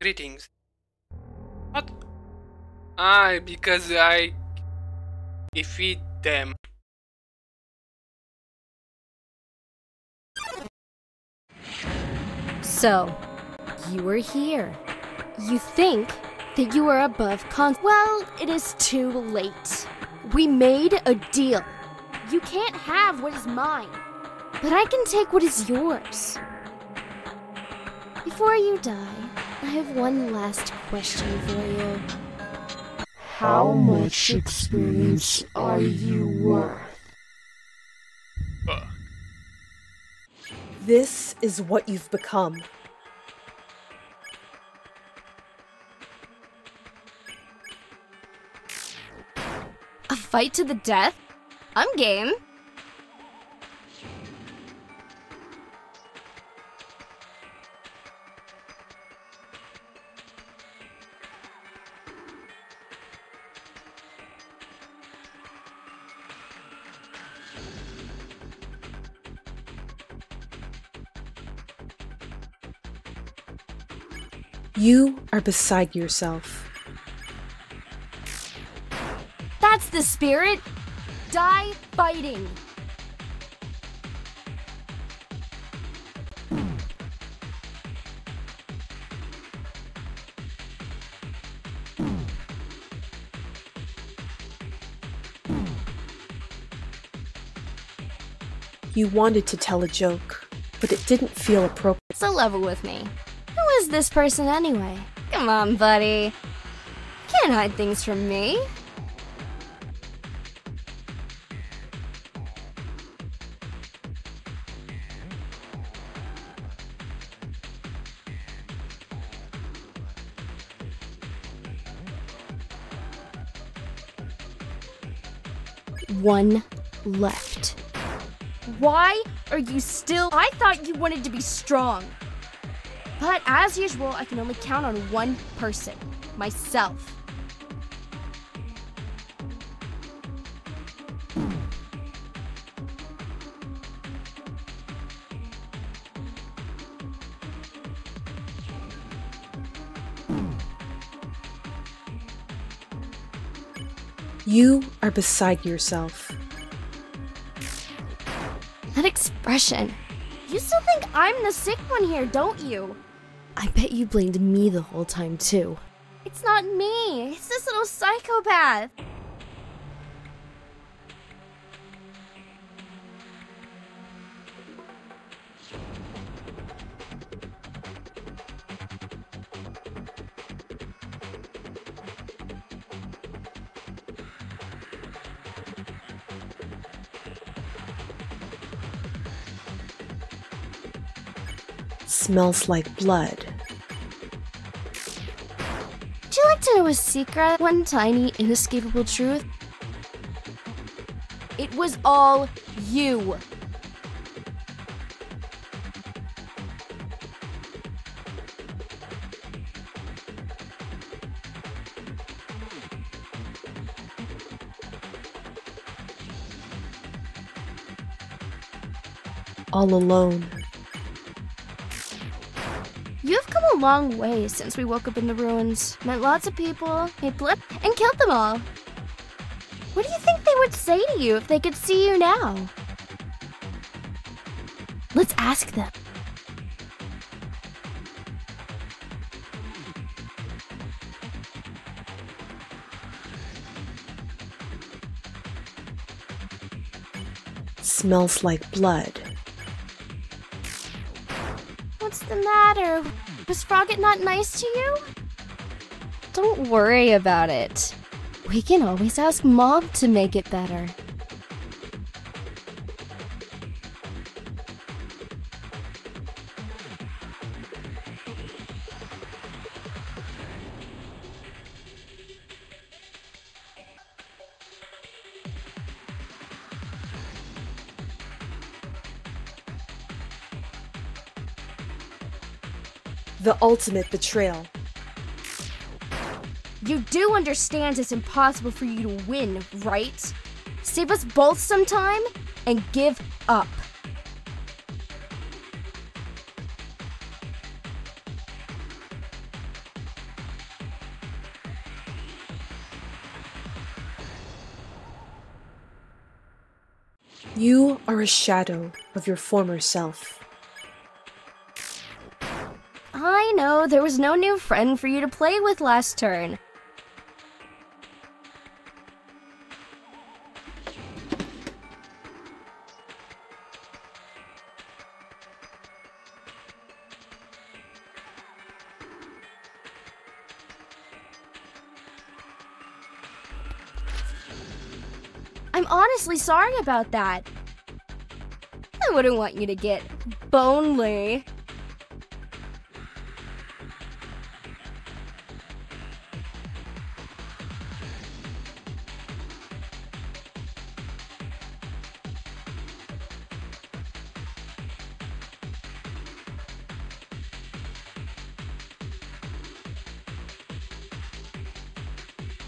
Greetings. What? Ah, because I defeat them. So, you are here. You think that you are above con- Well, it is too late. We made a deal. You can't have what is mine, but I can take what is yours. Before you die, I have one last question for you. How much experience are you worth? Fuck. This is what you've become. A fight to the death? I'm game. You are beside yourself. That's the spirit. Die fighting. You wanted to tell a joke, but it didn't feel appropriate. So level with me. Is this person anyway? Come on, buddy. Can't hide things from me. One left. Why are you still? I thought you wanted to be strong. But as usual, I can only count on one person myself. You are beside yourself. That expression. You still think I'm the sick one here, don't you? I bet you blamed me the whole time, too. It's not me. It's this little psychopath. Smells like blood. A secret? One tiny, inescapable truth? It was all you. All alone. Long way since we woke up in the ruins. Met lots of people, made blip, and killed them all. What do you think they would say to you if they could see you now? Let's ask them. Smells like blood. Was Froggit not nice to you? Don't worry about it. We can always ask Mom to make it better. ultimate betrayal. You do understand it's impossible for you to win, right? Save us both some time and give up. You are a shadow of your former self. Know, there was no new friend for you to play with last turn. I'm honestly sorry about that. I wouldn't want you to get bonely.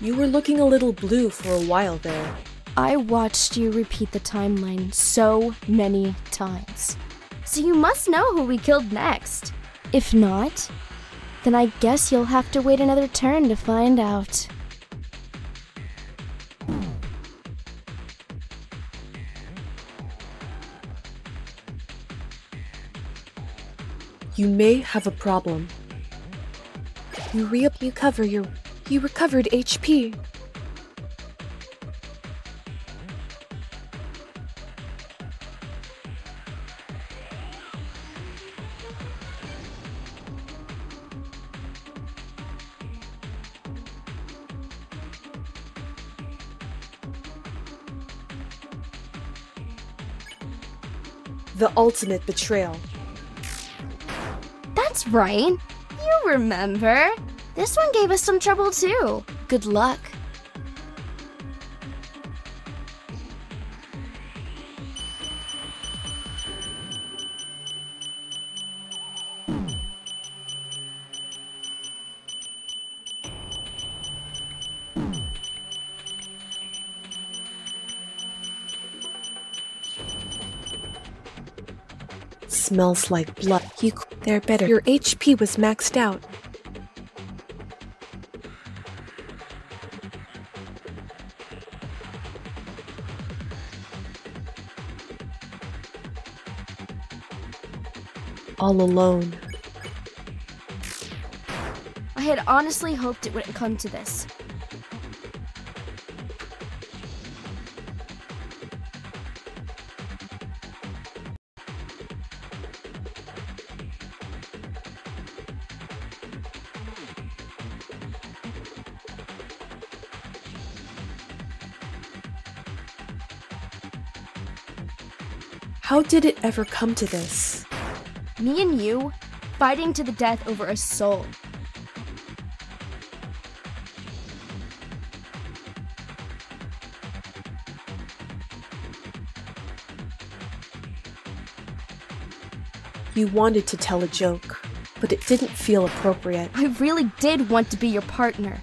You were looking a little blue for a while there. I watched you repeat the timeline so many times. So you must know who we killed next. If not, then I guess you'll have to wait another turn to find out. You may have a problem. You re you cover your you recovered HP. The ultimate betrayal. That's right. You remember. This one gave us some trouble too. Good luck. Smells like blood. You they're better. Your HP was maxed out. All alone. I had honestly hoped it wouldn't come to this. How did it ever come to this? Me and you fighting to the death over a soul. You wanted to tell a joke, but it didn't feel appropriate. I really did want to be your partner.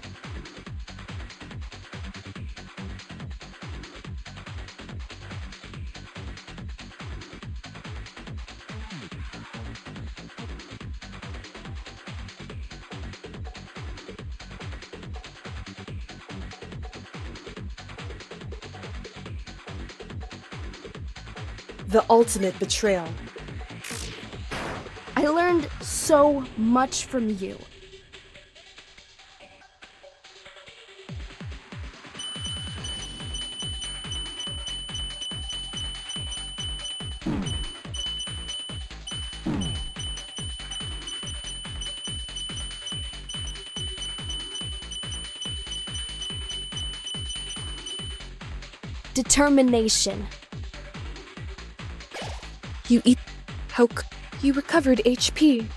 The ultimate betrayal. I learned so much from you. Determination. You eat. How c- you recovered HP.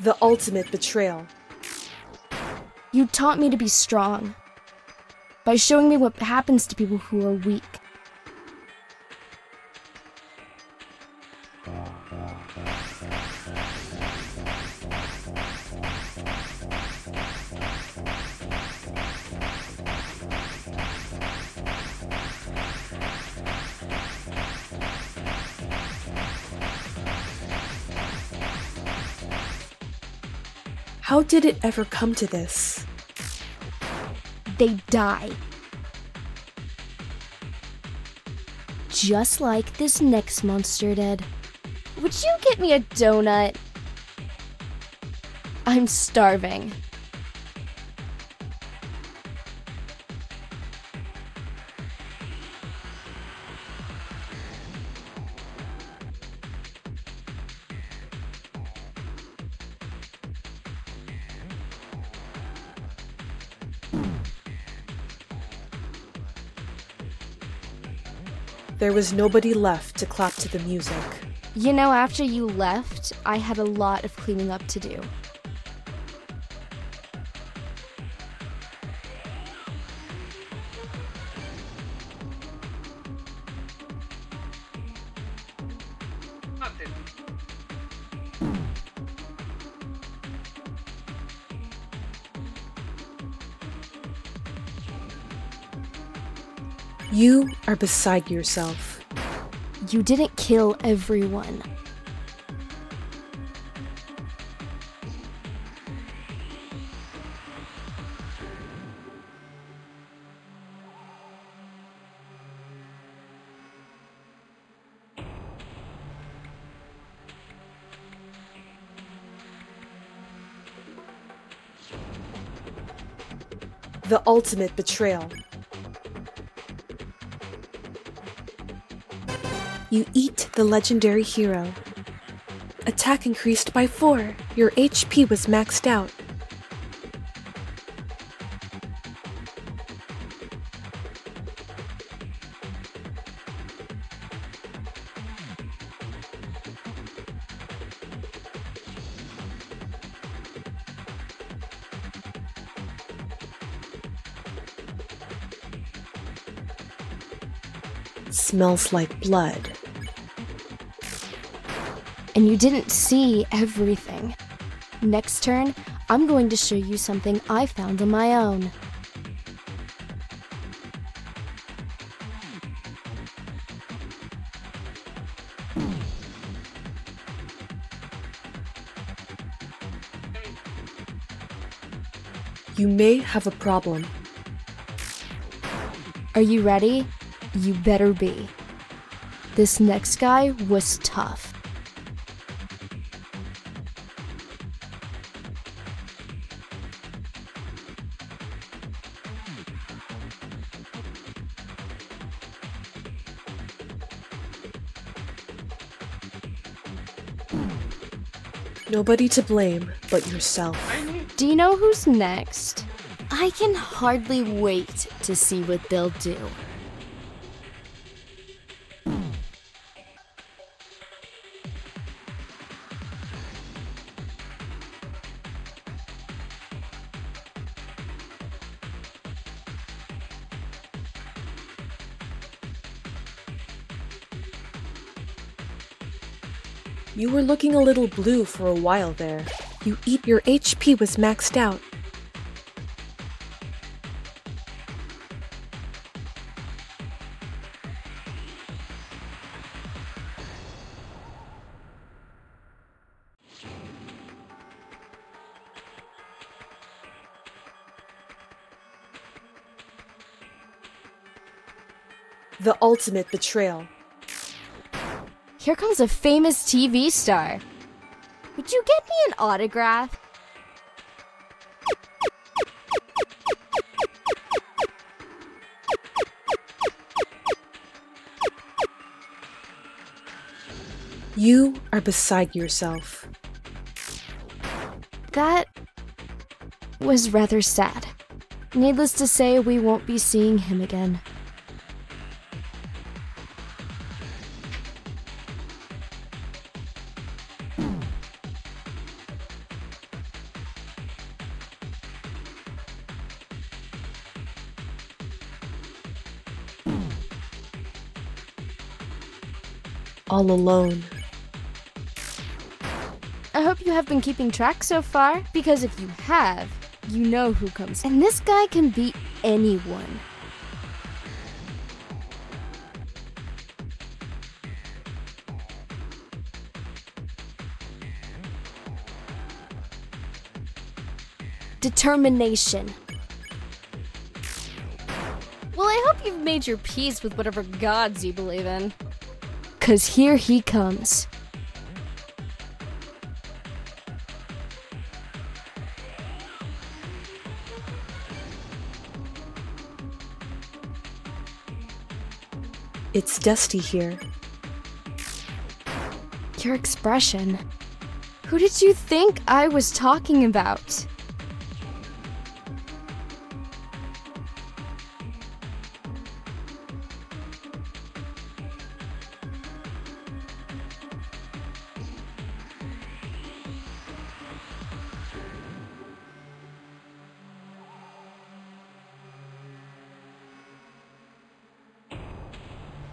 The ultimate betrayal. You taught me to be strong by showing me what happens to people who are weak. How did it ever come to this? They die. Just like this next monster did. Would you get me a donut? I'm starving. There was nobody left to clap to the music. You know, after you left, I had a lot of cleaning up to do. Beside yourself. You didn't kill everyone. The ultimate betrayal. You eat the legendary hero. Attack increased by 4. Your HP was maxed out. Smells like blood. And you didn't see everything. Next turn, I'm going to show you something I found on my own. You may have a problem. Are you ready? You better be. This next guy was tough. Nobody to blame but yourself. Do you know who's next? I can hardly wait to see what they'll do. Were looking a little blue for a while there. You eat your HP was maxed out. The ultimate betrayal. Here comes a famous TV star. Would you get me an autograph? You are beside yourself. That was rather sad. Needless to say, we won't be seeing him again. All alone. I hope you have been keeping track so far, because if you have, you know who comes. And this guy can beat anyone. determination. Well, I hope you've made your peace with whatever gods you believe in. Cause here he comes. It's dusty here. Your expression. Who did you think I was talking about?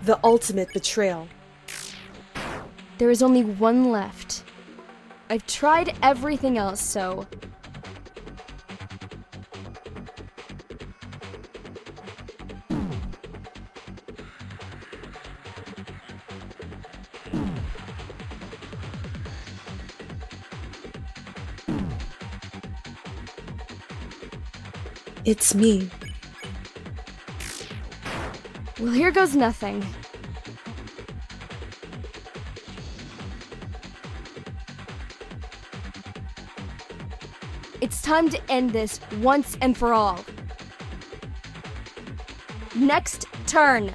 The ultimate betrayal. There is only one left. I've tried everything else, so. It's me. Here goes nothing. It's time to end this once and for all. Next turn.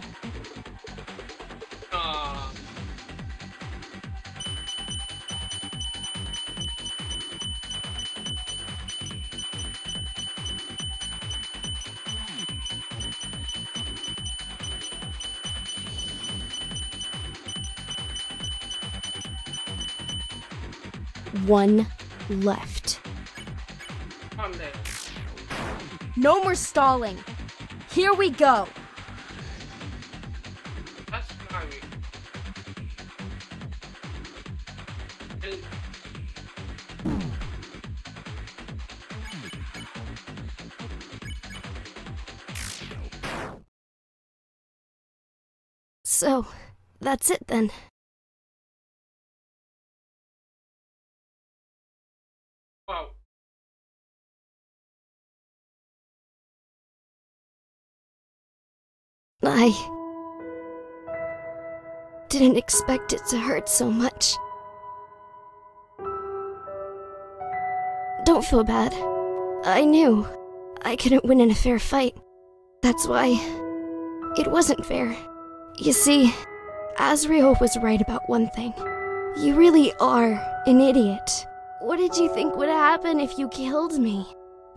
One left. on there. No more stalling. Here we go. That's. So, that's it then. I didn't expect it to hurt so much. Don't feel bad. I knew I couldn't win in a fair fight. That's why it wasn't fair. You see, Asriel was right about one thing. You really are an idiot. What did you think would happen if you killed me?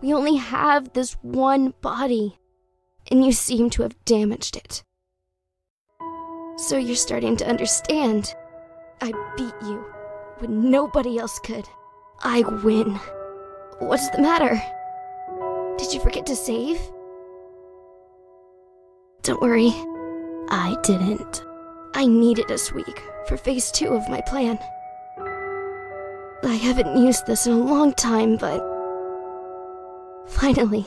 We only have this one body and you seem to have damaged it. So you're starting to understand. I beat you when nobody else could. I win. What's the matter? Did you forget to save? Don't worry, I didn't. I needed this week for phase two of my plan. I haven't used this in a long time, but finally,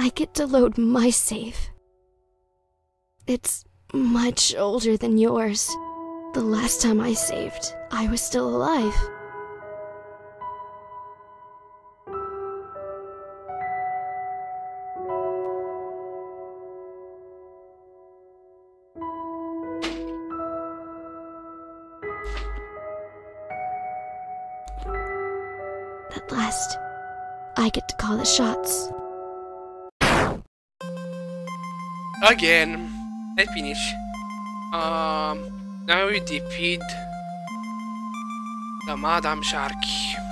I get to load my safe. It's much older than yours. The last time I saved, I was still alive. At last, I get to call the shots. Again. Let's finish. Um, now we defeat the Madame Sharky.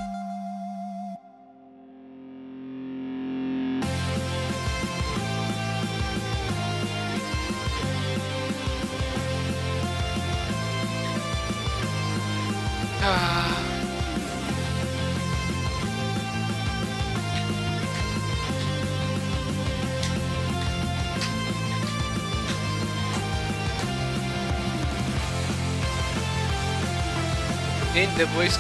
the voice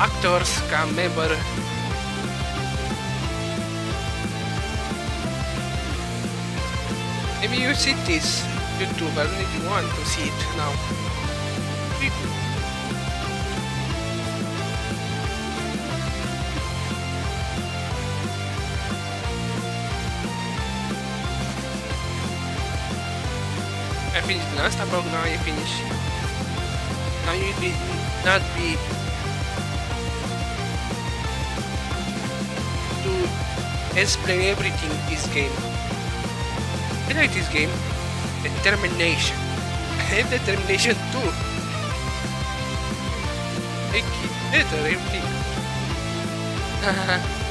actors, can member Maybe you see this YouTube, I don't want to see it now. I finished last, about now I finish. Now you did not be to explain everything this game. I like this game. Determination. I have determination too. Make it better everything.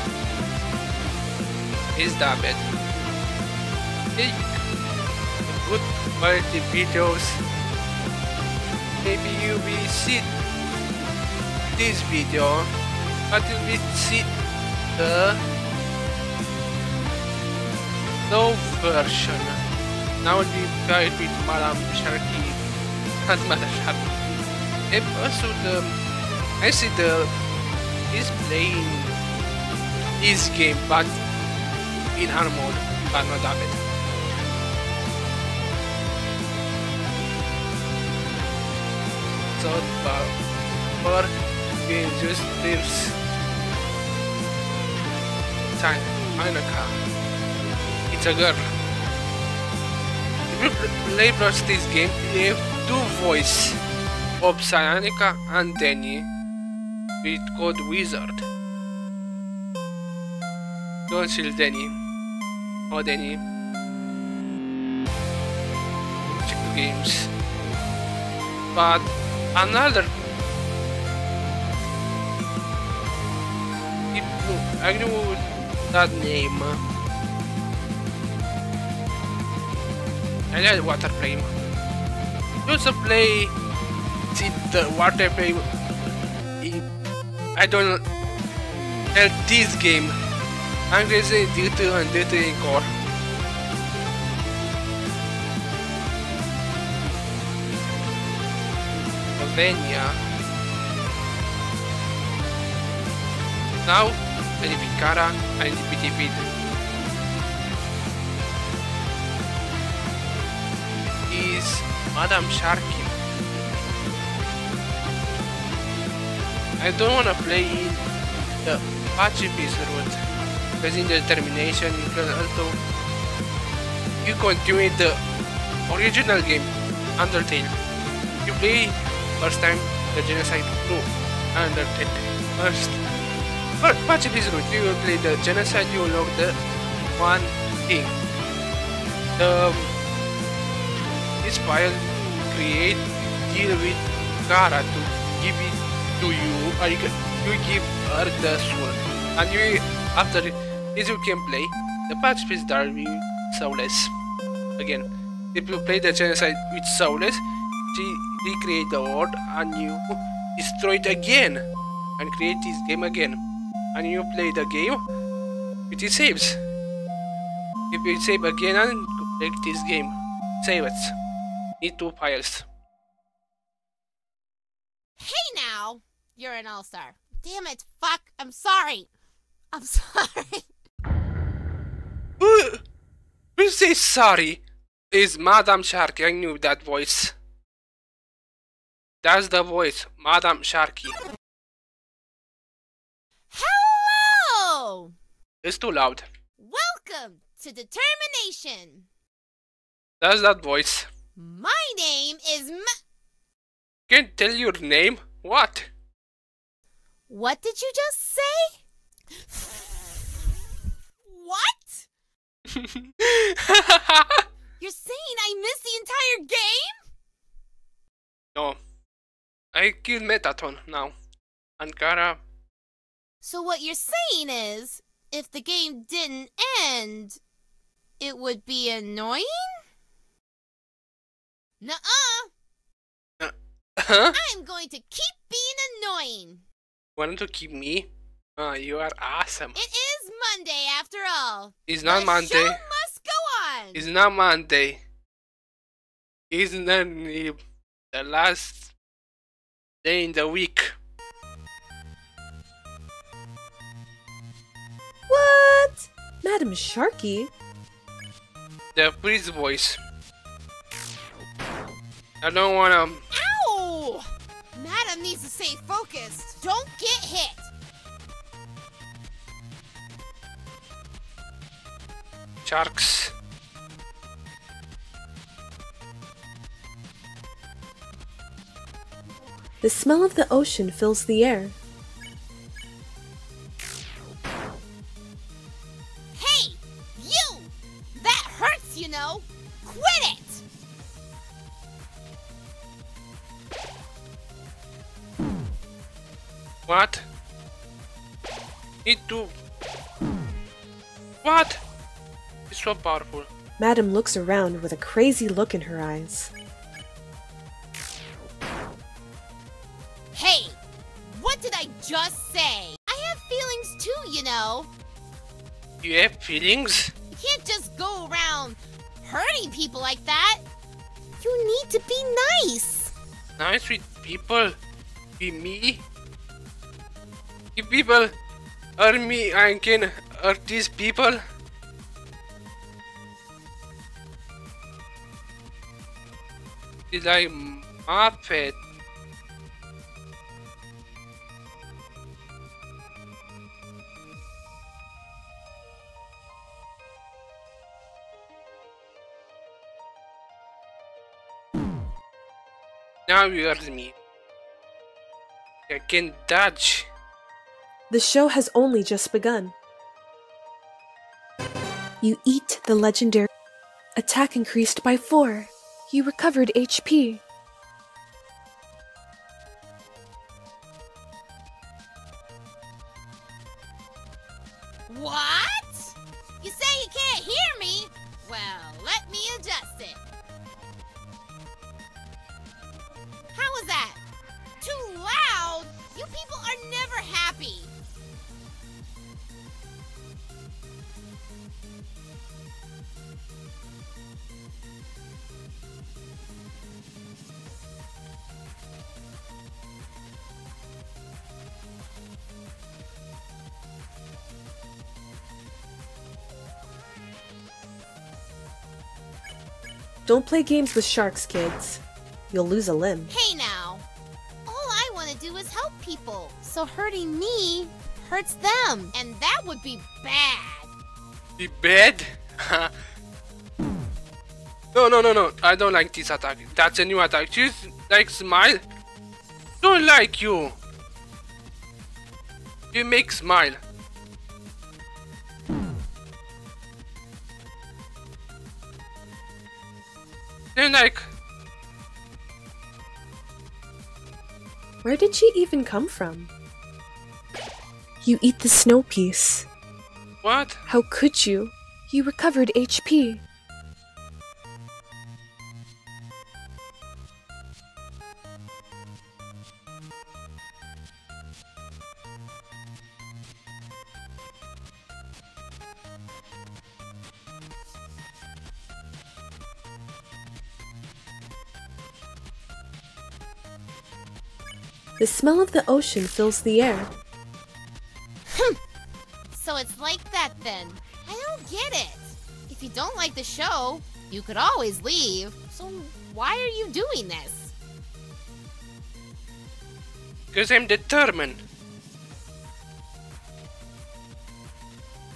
Is that bad? Make good quality videos. Maybe you will see this video, but you will see the no version. Now we played with Madame Sharky, not Madame Sharky. And also the, I see the, is playing this game, but in hard mode, but not that bad. So, but for game just lives time, Anaka. It's a girl. If you play plus this game, you have two voice of Cyanica and Danny with code Wizard. Don't kill Danny. Or Danny. Check the games. But another I knew that name. I like water flame. Also play see the water flame. I don't tell this game. I'm crazy due to and due to in core. Slovenia. Now, verificarea identificated. Is Madame Sharky. I don't wanna play in the pacifist route because in the determination can also you continue the original game Undertale. You play first time the genocide no Undertale first but pacifist route you will play the genocide you unlock the one thing the um, this file create deal with Chara to give it to you or you, can, you give her the sword. And you after this you can play the pacifist Darwin Soulless again if you play the genocide with Soulless she recreate the world and you destroy it again and create this game again and you play the game it saves if you save again and play this game save it need two files Hey now! You're an all star. Damn it, fuck, I'm sorry. I'm sorry. Who, who say sorry? Is Madame Sharky. I knew that voice. That's the voice, Madame Sharky. It's too loud. Welcome to Determination. That's that voice. My name is M. Can't tell your name? What? What did you just say? What? You're saying I missed the entire game? no. I kill Mettaton now. Ankara. So what you're saying is, if the game didn't end, it would be annoying? Nuh-uh. Huh? I'm going to keep being annoying. Want to keep me? Ah, you are awesome. It is Monday after all. It's not the Monday. show must go on. It's not Monday. The the last day in the week. What? Madam Sharky? Yeah, please voice. I don't wanna... Ow! Madam needs to stay focused. Don't get hit. Sharks. The smell of the ocean fills the air. So powerful. Madam looks around with a crazy look in her eyes. Hey! What did I just say? I have feelings too, you know. You have feelings? You can't just go around hurting people like that. You need to be nice. Nice with people? Be me? If people hurt me, I can hurt these people? It's like Muffet. Now you hurt me. I can dodge. The show has only just begun. You eat the legendary. Attack increased by 4. You recovered HP. Don't play games with sharks, kids. You'll lose a limb. Hey now. All I want to do is help people. So hurting me hurts them. And that would be bad. Be bad? no, no, no, no. I don't like this attack. That's a new attack. She's like smile. Don't like you. You make smile. Where did she even come from? You eat the snow piece. what? How could you? You recovered HP. The smell of the ocean fills the air. So it's like that then. I don't get it. If you don't like the show, you could always leave. So why are you doing this? Because I'm determined.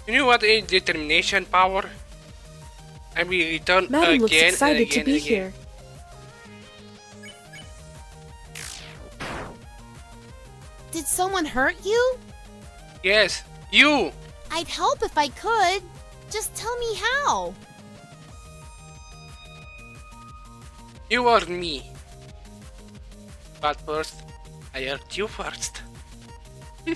You know what is determination power? I will return Madam again looks and excited again to be and again. here. Did someone hurt you? Yes, you. I'd help if I could. Just tell me how. You are me. But first, I hurt you first.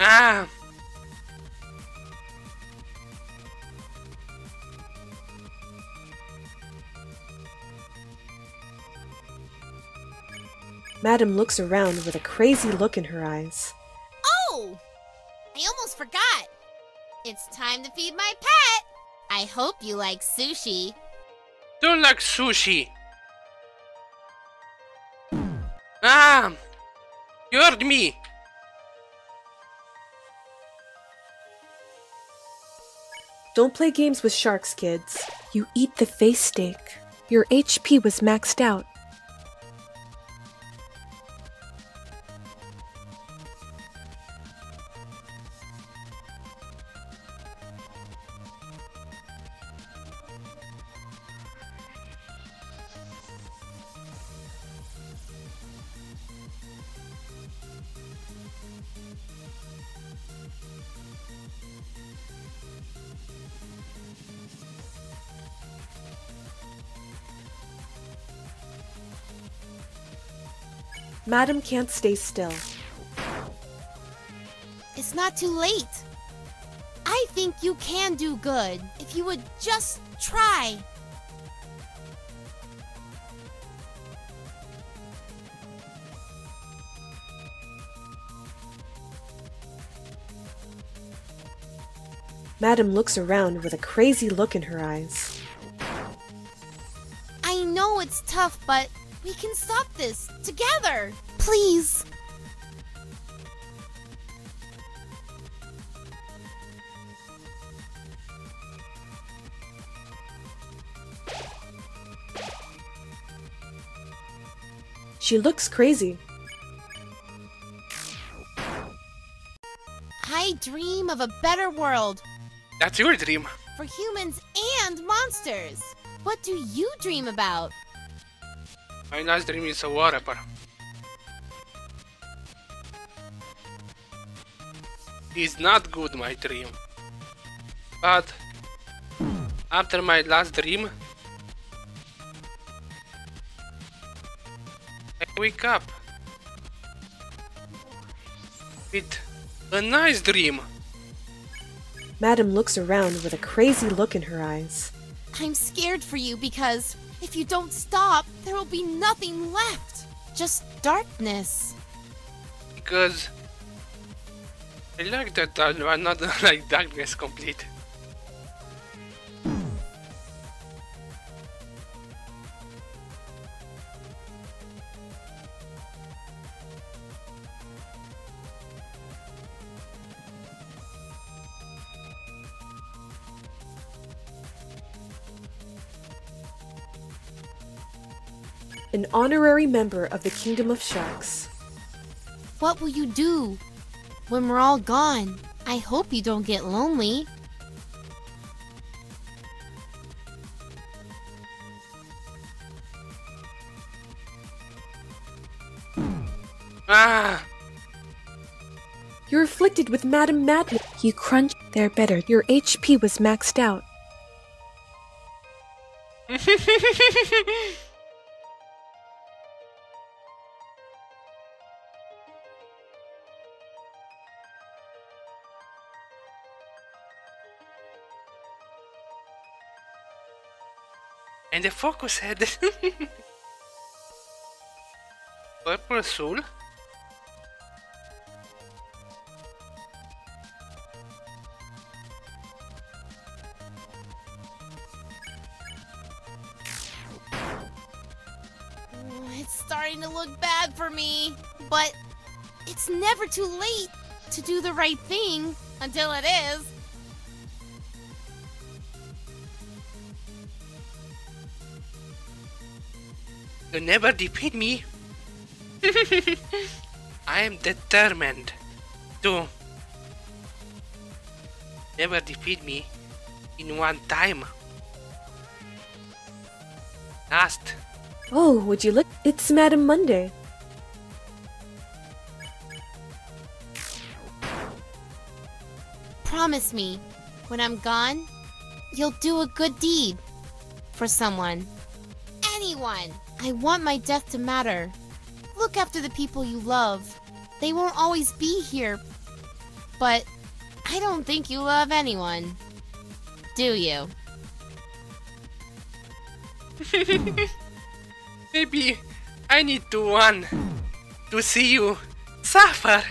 ah! Madam looks around with a crazy look in her eyes. Oh! I almost forgot. It's time to feed my pet. I hope you like sushi. Don't like sushi. Ah! You heard me. Don't play games with sharks, kids. You eat the face steak. Your HP was maxed out. Madam can't stay still. It's not too late. I think you can do good if you would just try. Madam looks around with a crazy look in her eyes. I know it's tough, but we can stop this together. Please. She looks crazy. I dream of a better world That's your dream. for humans and monsters. What do you dream about? My last dream is a whatever. It's not good, my dream. But after my last dream, I wake up with a nice dream. Madam looks around with a crazy look in her eyes. I'm scared for you because if you don't stop, there will be nothing left. Just darkness. Because I like that uh, I not like darkness complete. An honorary member of the Kingdom of Sharks. What will you do when we're all gone? I hope you don't get lonely. Ah! You're afflicted with Madam Madness. You crunch. They're better. Your HP was maxed out. and the focus head. Purple soul. It's starting to look bad for me. But it's never too late to do the right thing until it is. You never defeat me. I am determined to never defeat me in one time. Last. Oh, would you look? It's Madam Monday. Promise me, when I'm gone, you'll do a good deed for someone. Anyone. I want my death to matter. Look after the people you love. They won't always be here, but I don't think you love anyone. Do you? Maybe I need to one to see you suffer.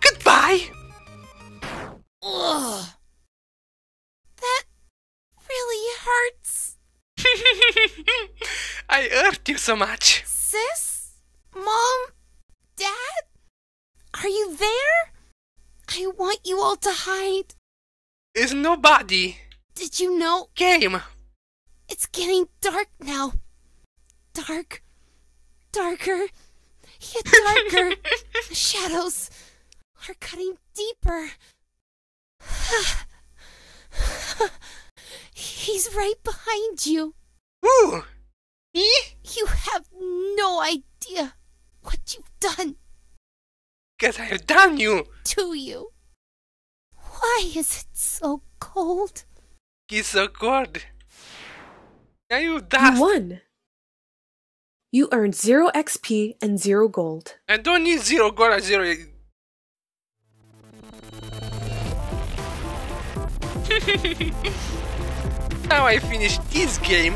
Goodbye. Ugh. That really hurts. I hurt you so much. Sis? Mom? Dad? Are you there? I want you all to hide. Is nobody Did you know came. it's getting dark now? Dark. Darker. Yet darker. the shadows are cutting deeper. He's right behind you. Ooh. Me? You have no idea what you've done Cause I have done you. to you. Why is it so cold? He's so good. Now you You dust. won. You earned 0 XP and 0 gold. I don't need zero gold and zero. now I finish this game.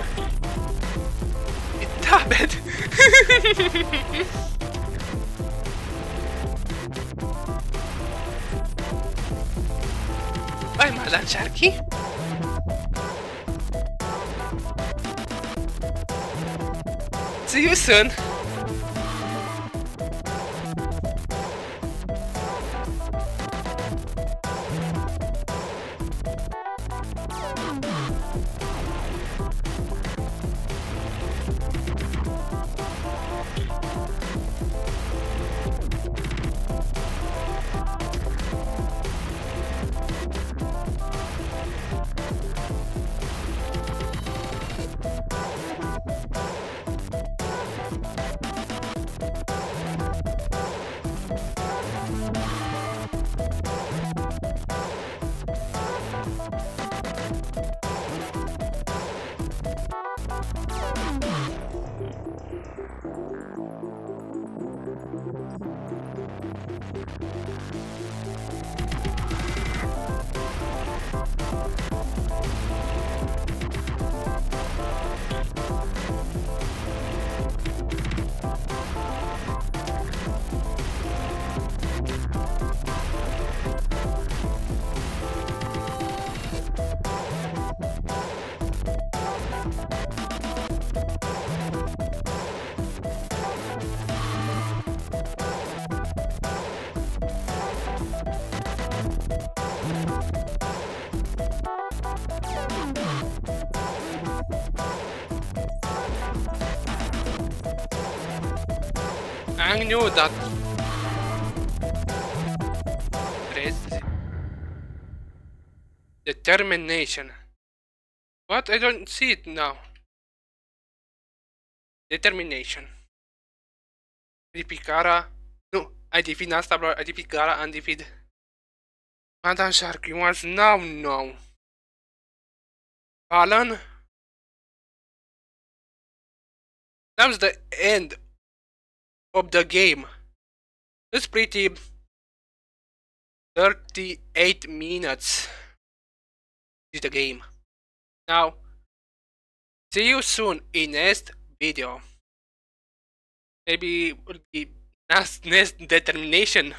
Bye, Madam Sharky. See you soon. I knew that. Determination. What? I don't see it now. Determination. Ripicara. Nu, ai defeat Nastabler, ai defeat Gara, and defeat Madame Shark. You want now? No. Alan? That was the end of the game. It's pretty 38 minutes is the game. Now, see you soon in next video. Maybe will be next, next determination